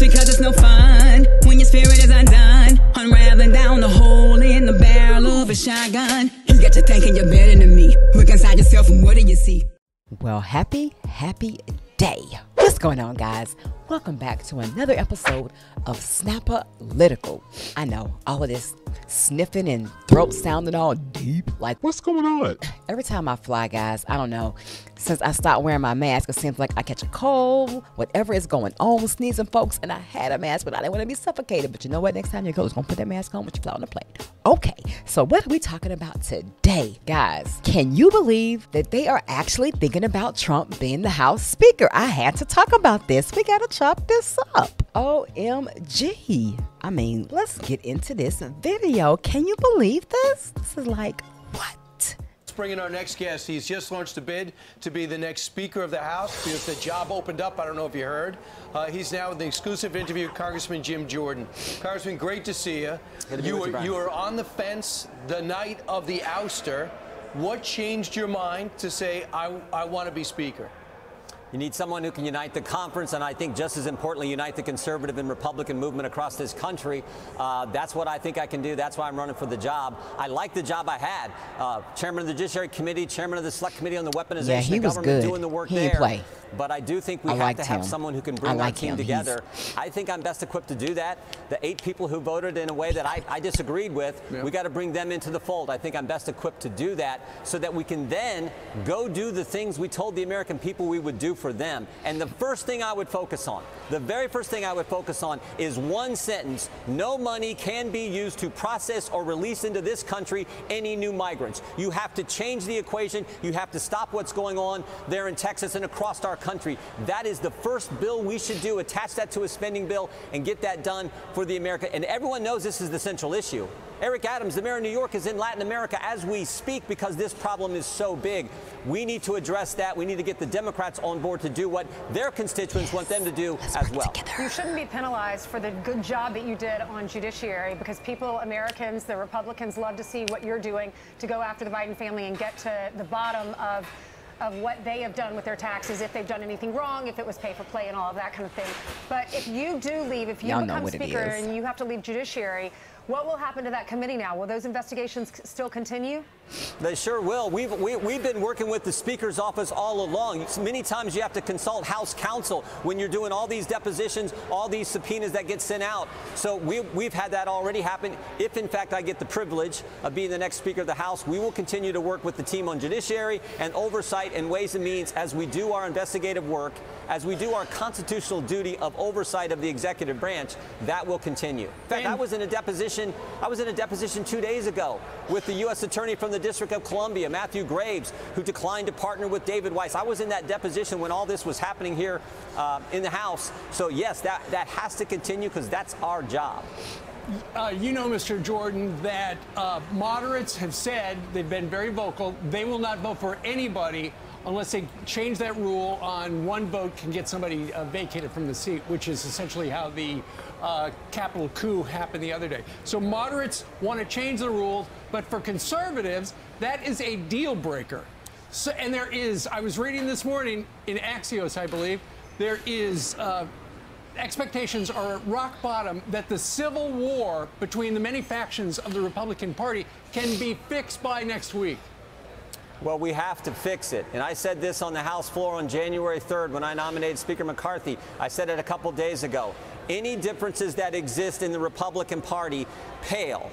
Because it's no fun when your spirit is undone. Unraveling down the hole in the barrel of a shotgun. You got you thinking you're better than me. Look inside yourself and what do you see? Well, happy, happy day. What's going on, guys? Welcome back to another episode of Snapper Lytical. I know all of this sniffing and throat sounding all deep. Like, what's going on? Every time I fly, guys, I don't know. Since I stopped wearing my mask, it seems like I catch a cold, whatever is going on, sneezing, folks. And I had a mask, but I didn't want to be suffocated. But you know what? Next time you go, it's gonna put that mask on when you fly on the plane. Okay, so what are we talking about today, guys? Can you believe that they are actually thinking about Trump being the House Speaker? I had to talk about this. We gotta chop this up. OMG. I mean, let's get into this video. Can you believe this? This is like, what? Let's bring in our next guest. He's just launched a bid to be the next Speaker of the House because the job opened up. I don't know if you heard. Uh, he's now in the exclusive interview with Congressman Jim Jordan. Congressman, great to see you. You were, you were on the fence the night of the ouster. What changed your mind to say, I, I want to be Speaker? You need someone who can unite the conference, and I think just as importantly, unite the conservative and Republican movement across this country. Uh, that's what I think I can do. That's why I'm running for the job. I like the job I had. Uh, chairman of the Judiciary Committee, chairman of the Select Committee on the Weaponization yeah, he of was Government, good. doing the work he there. Play. But I do think we I have to have him. someone who can bring like our team him. together. He's... I think I'm best equipped to do that. The eight people who voted in a way that I, I disagreed with, yep. we got to bring them into the fold. I think I'm best equipped to do that so that we can then go do the things we told the American people we would do for them. And the first thing I would focus on, the very first thing I would focus on is one sentence. No money can be used to process or release into this country any new migrants. You have to change the equation. You have to stop what's going on there in Texas and across our country. That is the first bill we should do. Attach that to a spending bill and get that done for the America. And everyone knows this is the central issue. Eric Adams, the mayor of New York, is in Latin America as we speak because this problem is so big. We need to address that. We need to get the Democrats on board to do what their constituents yes. want them to do Let's as well. Together. You shouldn't be penalized for the good job that you did on judiciary because people, Americans, the Republicans love to see what you're doing to go after the Biden family and get to the bottom of of what they have done with their taxes, if they've done anything wrong, if it was pay for play and all of that kind of thing. But if you do leave, if you become speaker and you have to leave judiciary, what will happen to that committee now? Will those investigations still continue? They sure will. We've, we, have we have been working with the Speaker's office all along. Many times you have to consult House counsel when you're doing all these depositions, all these subpoenas that get sent out. So we, we've had that already happen. If, in fact, I get the privilege of being the next Speaker of the House, we will continue to work with the team on judiciary and oversight and ways and means as we do our investigative work, as we do our constitutional duty of oversight of the executive branch. That will continue. In fact, I was in a deposition. I was in a deposition two days ago with the U.S. Attorney from the District of Columbia, Matthew Graves, who declined to partner with David Weiss. I was in that deposition when all this was happening here uh, in the House. So, yes, that, that has to continue because that's our job. Uh, you know, Mr. Jordan, that uh, moderates have said, they've been very vocal, they will not vote for anybody unless they change that rule on one vote can get somebody uh, vacated from the seat, which is essentially how the uh, Capitol coup happened the other day. So moderates want to change the rules, but for conservatives, that is a deal breaker. So, and there is, I was reading this morning in Axios, I believe, there is uh, expectations are at rock bottom that the civil war between the many factions of the Republican Party can be fixed by next week. Well, we have to fix it. And I said this on the House floor on January 3rd when I nominated Speaker McCarthy. I said it a couple days ago. Any differences that exist in the Republican Party pale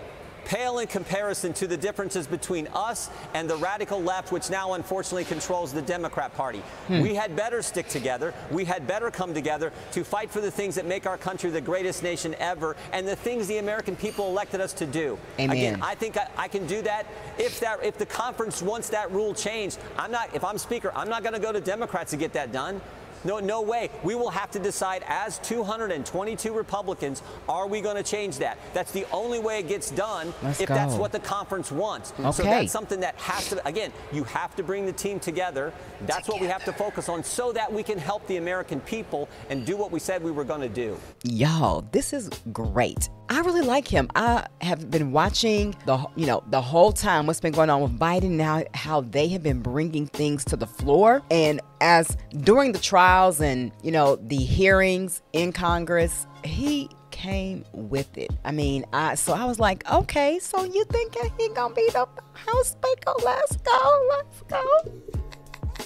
pale in comparison to the differences between us and the radical left, which now unfortunately controls the Democrat Party. Hmm. We had better stick together. We had better come together to fight for the things that make our country the greatest nation ever and the things the American people elected us to do. Amen. Again, I think I, I can do that if that if the conference wants that rule changed. I'm not if I'm speaker, I'm not going to go to Democrats to get that done. No, no way. We will have to decide as 222 Republicans, are we going to change that? That's the only way it gets done Let's if go. that's what the conference wants. Okay. So that's something that has to, again, you have to bring the team together. That's together. what we have to focus on so that we can help the American people and do what we said we were going to do. Y'all, this is great. I really like him. I have been watching the you know the whole time what's been going on with Biden and how, how they have been bringing things to the floor. And as during the trials and you know the hearings in Congress, he came with it. I mean, I so I was like, okay, so you think he gonna be the House Speaker? Let's go, let's go.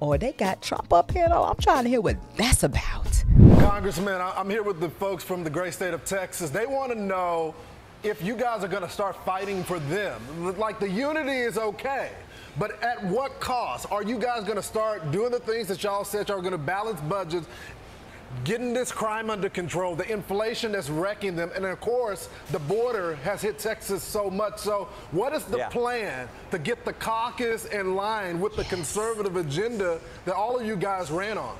Or they got Trump up here. Though. I'm trying to hear what that's about. Congressman, I'm here with the folks from the great state of Texas. They want to know if you guys are going to start fighting for them. Like the unity is okay. But at what cost? Are you guys going to start doing the things that y'all said y'all are going to balance budgets getting this crime under control, the inflation that's wrecking them, and of course, the border has hit Texas so much. So, what is the yeah. plan to get the caucus in line with the conservative agenda that all of you guys ran on?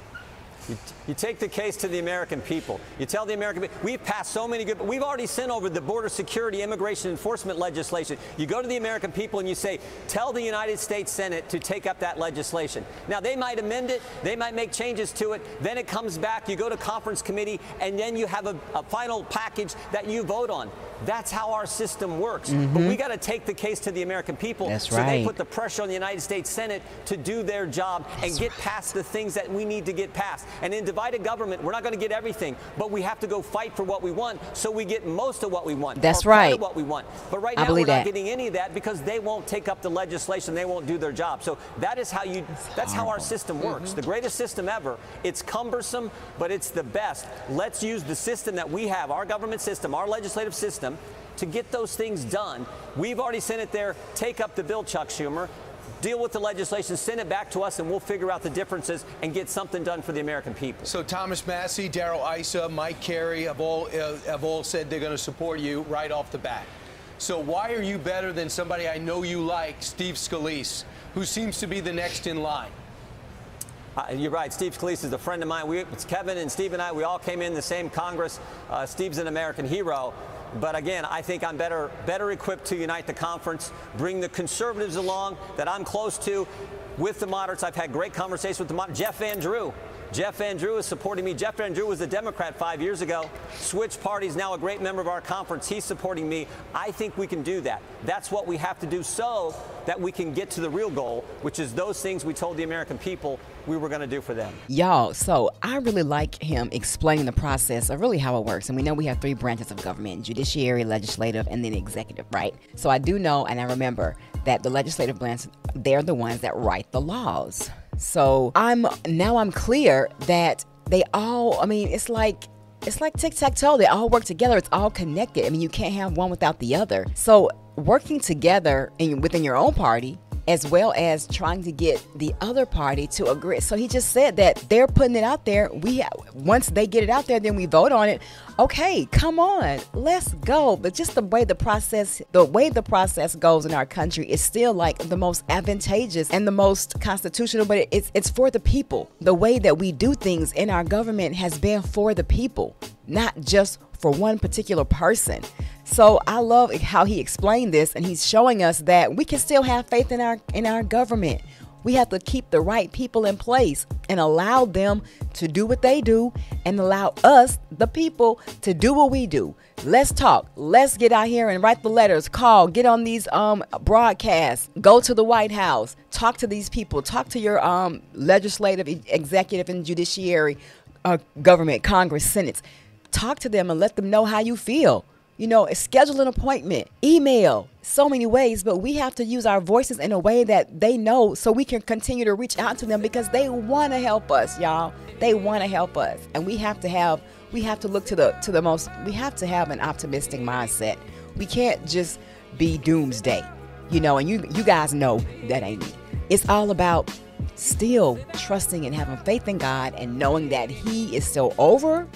You, you, take the case to the American people. You tell the American people, we've passed so many good, we've already sent over the border security immigration enforcement legislation. You go to the American people and you say, tell the United States Senate to take up that legislation. Now, they might amend it, they might make changes to it, then it comes back, you go to conference committee, and then you have a, a final package that you vote on. That's how our system works. Mm-hmm. But we got to take the case to the American people That's so right. they put the pressure on the United States Senate to do their job That's and get right. past the things that we need to get past. And in divided government, we're not going to get everything, but we have to go fight for what we want so we get most of what we want. That's right. what we want. But right now, we're not getting any of that because they won't take up the legislation. They won't do their job. So that is how you. That's how our system works. Mm-hmm. The greatest system ever. It's cumbersome, but it's the best. Let's use the system that we have, our government system, our legislative system, to get those things done. We've already sent it there. Take up the bill, Chuck Schumer deal with the legislation, send it back to us, and we'll figure out the differences and get something done for the American people. So Thomas Massie, Darrell Issa, Mike Carey have all uh, have all said they're going to support you right off the bat. So why are you better than somebody I know you like, Steve Scalise, who seems to be the next in line? Uh, you're right. Steve Scalise is a friend of mine. We, it's Kevin and Steve and I. We all came in the same Congress. Uh, Steve's an American hero. But again, I think I'm better, better equipped to unite the conference, bring the conservatives along that I'm close to with the moderates. I've had great conversations with the moderates. Jeff Van Drew. Jeff Van Drew is supporting me. Jeff Van Drew was a Democrat five years ago, switched parties, now a great member of our conference. He's supporting me. I think we can do that. That's what we have to do so that we can get to the real goal, which is those things we told the American people we were going to do for them. Y'all, so I really like him explaining the process of really how it works. And we know we have three branches of government judiciary, legislative, and then executive, right? So I do know and I remember that the legislative branch, they're the ones that write the laws. So I'm now I'm clear that they all, I mean, it's like it's like tic tac toe. They all work together. It's all connected. I mean, you can't have one without the other. So working together in, within your own party as well as trying to get the other party to agree. So he just said that they're putting it out there. We once they get it out there, then we vote on it. Okay, come on, let's go. But just the way the process, the way the process goes in our country is still like the most advantageous and the most constitutional. But it's it's for the people. The way that we do things in our government has been for the people, not just for one particular person. So I love how he explained this and he's showing us that we can still have faith in our in our government. We have to keep the right people in place and allow them to do what they do and allow us, the people, to do what we do. Let's talk. Let's get out here and write the letters, call, get on these um broadcasts, go to the White House, talk to these people, talk to your um legislative, executive and judiciary uh, government, Congress, Senate. Talk to them and let them know how you feel you know, schedule an appointment, email, so many ways, but we have to use our voices in a way that they know so we can continue to reach out to them because they want to help us, y'all. They want to help us. And we have to have we have to look to the to the most we have to have an optimistic mindset. We can't just be doomsday. You know, and you you guys know that ain't me. It's all about still trusting and having faith in God and knowing that he is still over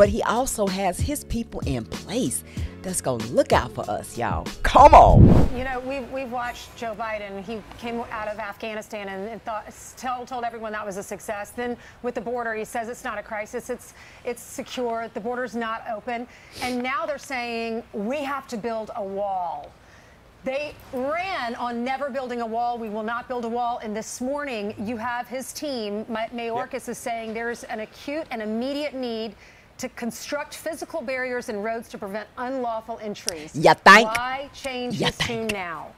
but he also has his people in place that's going to look out for us, y'all. Come on. You know, we've, we've watched Joe Biden. He came out of Afghanistan and, and thought, told, told everyone that was a success. Then with the border, he says it's not a crisis. It's, it's secure. The border's not open. And now they're saying we have to build a wall. They ran on never building a wall. We will not build a wall. And this morning, you have his team, Mayorkas, yep. is saying there's an acute and immediate need to construct physical barriers and roads to prevent unlawful entries. Ya think? Why change Ya this think? tune now?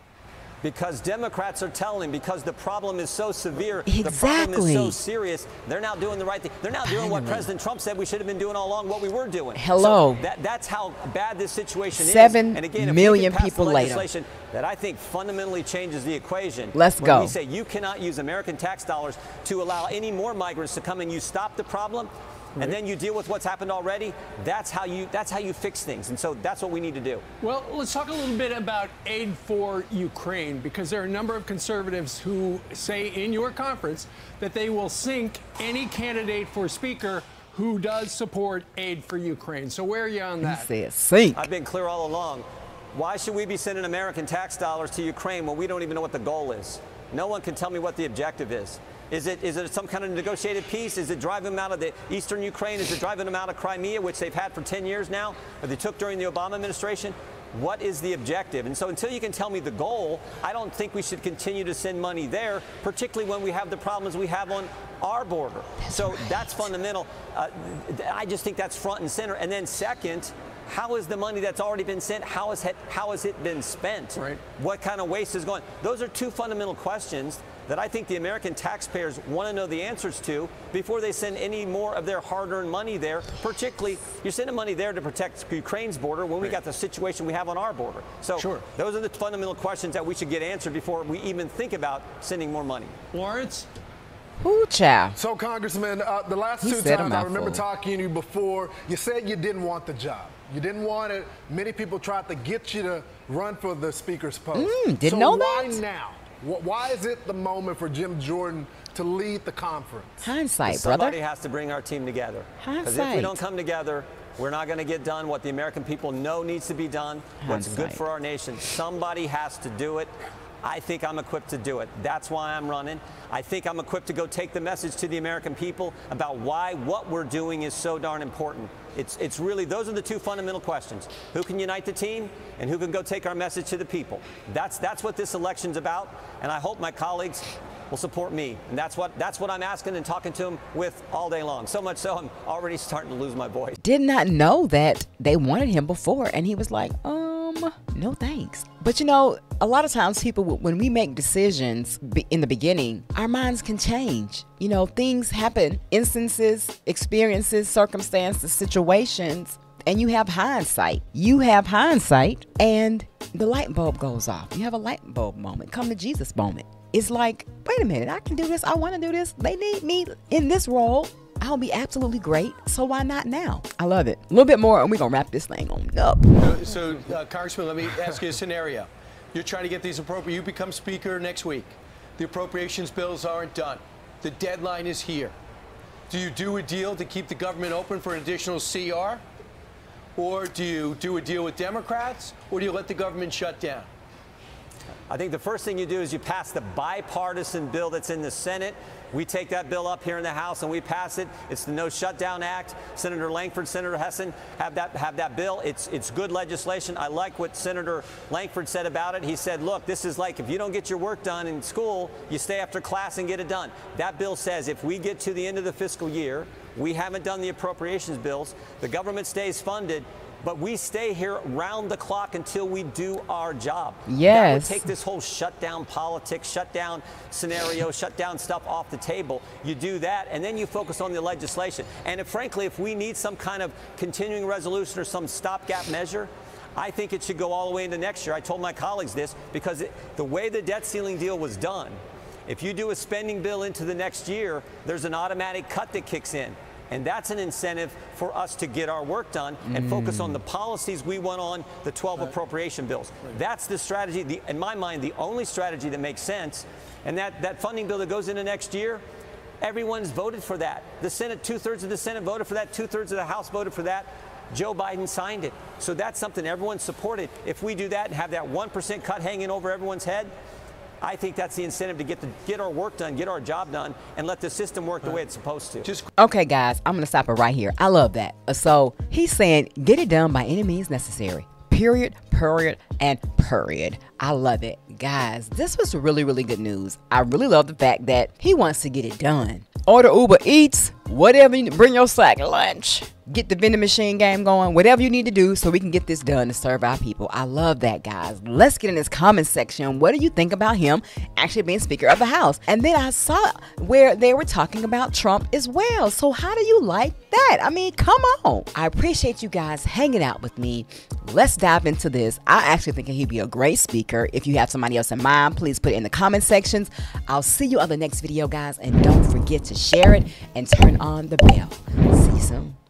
Because Democrats are telling, because the problem is so severe, exactly. the problem is so serious, they're now doing the right thing. They're now doing what President Trump said we should have been doing all along, what we were doing. Hello. So that, that's how bad this situation Seven is. And again, if million we can pass people the later. that I think fundamentally changes the equation. Let's when go. We say you cannot use American tax dollars to allow any more migrants to come and you stop the problem. And then you deal with what's happened already. That's how you. That's how you fix things. And so that's what we need to do. Well, let's talk a little bit about aid for Ukraine because there are a number of conservatives who say in your conference that they will sink any candidate for speaker who does support aid for Ukraine. So where are you on He that? said, sink. I've been clear all along. Why should we be sending American tax dollars to Ukraine when we don't even know what the goal is? No one can tell me what the objective is. Is it, is it some kind of negotiated peace? Is it driving them out of the eastern Ukraine? Is it driving them out of Crimea, which they've had for 10 years now, or they took during the Obama administration? What is the objective? And so until you can tell me the goal, I don't think we should continue to send money there, particularly when we have the problems we have on our border. so that's fundamental. Uh, I just think that's front and center. And then second, how is the money that's already been sent, how, is it, how has it been spent? Right. What kind of waste is going? Those are two fundamental questions that I think the American taxpayers want to know the answers to before they send any more of their hard-earned money there. Particularly, you're sending money there to protect Ukraine's border when we got the situation we have on our border. So Sure. those are the fundamental questions that we should get answered before we even think about sending more money. Lawrence? Ooh, child. So, Congressman, uh, the last He two times I remember talking to you before, you said you didn't want the job. You didn't want it. Many people tried to get you to run for the speaker's post. Mm, didn't so know why that? now? Wh- Why is it the moment for Jim Jordan to lead the conference? Hindsight, Somebody brother. has to bring our team together. Because if we don't come together, we're not going to get done what the American people know needs to be done, what's good for our nation. Somebody has to do it. I think I'm equipped to do it. That's why I'm running. I think I'm equipped to go take the message to the American people about why what we're doing is so darn important. It's, it's really, those are the two fundamental questions. Who can unite the team and who can go take our message to the people? That's, that's what this election's about. And I hope my colleagues will support me. And that's what, that's what I'm asking and talking to them with all day long. So much so I'm already starting to lose my voice. Did not know that they wanted him before, and he was like, um, no thanks. But you know, a lot of times people, when we make decisions in the beginning, our minds can change. You know, things happen, instances, experiences, circumstances, situations, and you have hindsight. You have hindsight, and the light bulb goes off. You have a light bulb moment, come to Jesus moment. It's like, wait a minute, I can do this. I want to do this. They need me in this role. I'll be absolutely great. So why not now? I love it. A little bit more, and we're gonna wrap this thing on up. So, uh, Congressman, let me ask you a scenario. You're trying to get these appropriate. You become Speaker next week. The appropriations bills aren't done. The deadline is here. Do you do a deal to keep the government open for an additional CR? Or do you do a deal with Democrats? Or do you let the government shut down? I think the first thing you do is you pass the bipartisan bill that's in the Senate. We take that bill up here in the House and we pass it. It's the No Shutdown Act. Senator Lankford, Senator Hassan have that have that bill. It's it's good legislation. I like what Senator Lankford said about it. He said, "Look, this is like if you don't get your work done in school, you stay after class and get it done." That bill says if we get to the end of the fiscal year, we haven't done the appropriations bills, the government stays funded. But we stay here round the clock until we do our job. That would Yes. take this whole shutdown politics, shutdown scenario, shutdown stuff off the table. You do that, and then you focus on the legislation. And if, frankly, if we need some kind of continuing resolution or some stopgap measure, I think it should go all the way into next year. I told my colleagues this because it, the way the debt ceiling deal was done, if you do a spending bill into the next year, there's an automatic cut that kicks in. And that's an incentive for us to get our work done and focus on the mm. policies we want on the 12 appropriation bills. That's the strategy, the, in my mind, the only strategy that makes sense. And that, that funding bill that goes into next year, everyone's voted for that. The Senate, two thirds of the Senate voted for that, two thirds of the House voted for that. Joe Biden signed it. So that's something everyone supported. If we do that and have that 1% cut hanging over everyone's head, I think that's the incentive to get the, get our work done, get our job done, and let the system work the way it's supposed to. Just Okay, guys, I'm gonna stop it right here. I love that. So he's saying, get it done by any means necessary. Period. Period, and period. I love it. Guys, this was really, really good news. I really love the fact that he wants to get it done. Order Uber Eats, whatever you bring your sack lunch. Get the vending machine game going, whatever you need to do so we can get this done to serve our people. I love that, guys. Let's get in this comment section. What do you think about him actually being Speaker of the House? And then I saw where they were talking about Trump as well. So, how do you like that? I mean, come on. I appreciate you guys hanging out with me. Let's dive into this. I actually think he'd be a great speaker. If you have somebody else in mind, please put it in the comment sections. I'll see you on the next video, guys. And don't forget to share it and turn on the bell. See you soon.